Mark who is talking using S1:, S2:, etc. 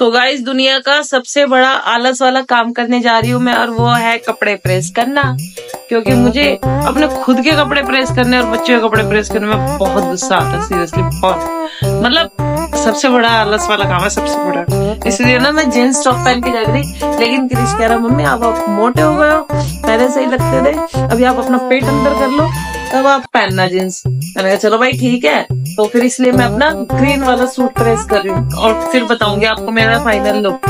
S1: तो गाइस दुनिया का सबसे बड़ा आलस वाला काम करने जा रही हूँ मैं और वो है कपड़े प्रेस करना। क्योंकि मुझे अपने खुद के कपड़े प्रेस करने और बच्चों के कपड़े प्रेस करने में बहुत गुस्सा आता है सीरियसली बहुत। मतलब सबसे बड़ा आलस वाला काम है सबसे बड़ा। इसलिए ना मैं जींस टॉप पहन के जा रही लेकिन क्रिश कह रहा मम्मी आप, आप मोटे हो गए हो पहले सही लगते थे। अभी आप अपना पेट अंदर कर लो तब आप पहनना जींस मैंने कहा, चलो भाई, ठीक है। तो फिर इसलिए मैं अपना ग्रीन वाला सूट प्रेस कर रही हूँ। और फिर बताऊँगी आपको मेरा फाइनल लुक